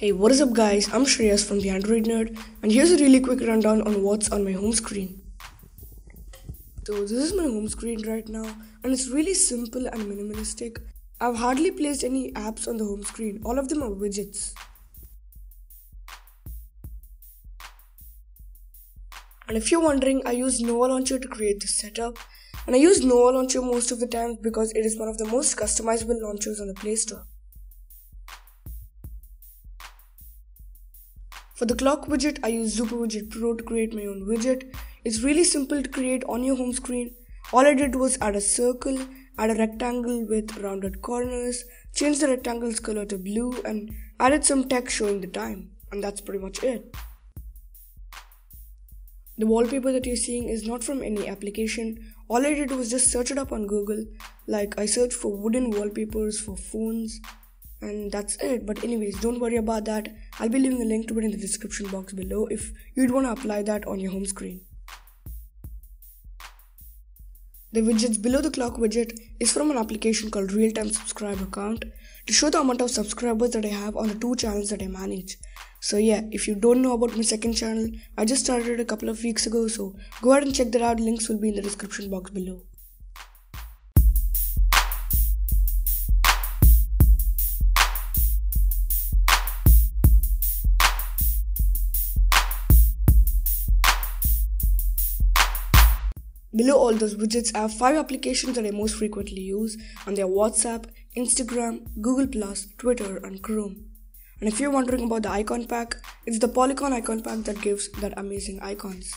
Hey, what is up guys? I'm Shreyas from the Android Nerd and here's a really quick rundown on what's on my home screen. So this is my home screen right now and it's really simple and minimalistic. I've hardly placed any apps on the home screen. All of them are widgets. And if you're wondering, I use Nova Launcher to create this setup. And I use Nova Launcher most of the time because it is one of the most customizable launchers on the Play Store. For the clock widget, I use Zooper Widget Pro to create my own widget. It's really simple to create on your home screen. All I did was add a circle, add a rectangle with rounded corners, change the rectangle's color to blue, and added some text showing the time. And that's pretty much it. The wallpaper that you're seeing is not from any application. All I did was just search it up on Google. Like I searched for wooden wallpapers for phones and that's it. But anyways don't worry about that. I'll be leaving a link to it in the description box below if you'd want to apply that on your home screen. The widgets below the clock widget is from an application called real-time subscriber count to show the amount of subscribers that i have on the two channels that i manage. So yeah if you don't know about my second channel i just started a couple of weeks ago so go ahead and check that out. Links will be in the description box below Below all those widgets, have five applications that I most frequently use, and they are WhatsApp, Instagram, Google+, Twitter, and Chrome. And if you're wondering about the icon pack, it's the Polycon icon pack that gives that amazing icons.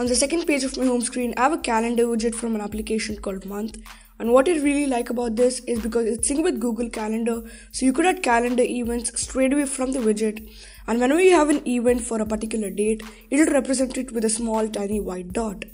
On the second page of my home screen, I have a calendar widget from an application called Month. And what I really like about this is because it's synced with Google Calendar, so you could add calendar events straight away from the widget. And whenever you have an event for a particular date, it'll represent it with a small tiny white dot.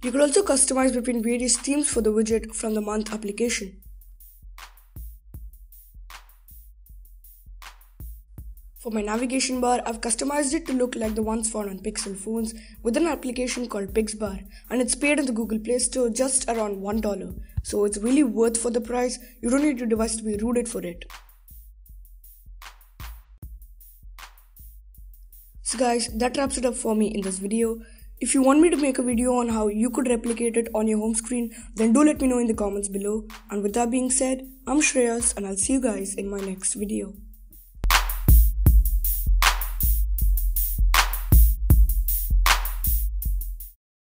You could also customize between various themes for the widget from the month application. For my navigation bar, I've customized it to look like the ones found on Pixel phones with an application called Pixbar and it's paid in the Google Play Store just around $1. So it's really worth for the price. You don't need your device to be rooted for it. So guys, that wraps it up for me in this video. If you want me to make a video on how you could replicate it on your home screen, then do let me know in the comments below. And with that being said, I'm Shreyas and I'll see you guys in my next video.